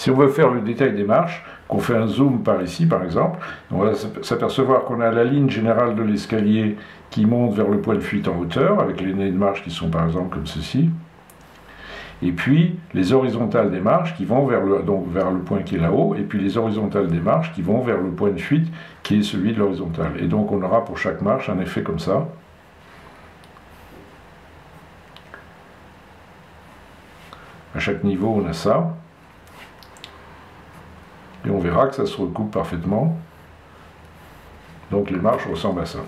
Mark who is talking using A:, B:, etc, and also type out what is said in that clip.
A: Si on veut faire le détail des marches, qu'on fait un zoom par ici par exemple, on va s'apercevoir qu'on a la ligne générale de l'escalier qui monte vers le point de fuite en hauteur, avec les nez de marche qui sont par exemple comme ceci. Et puis les horizontales des marches qui vont vers le, donc vers le point qui est là-haut, et puis les horizontales des marches qui vont vers le point de fuite qui est celui de l'horizontale. Et donc on aura pour chaque marche un effet comme ça. À chaque niveau, on a ça. Et on verra que ça se recoupe parfaitement. Donc les marches ressemblent à ça.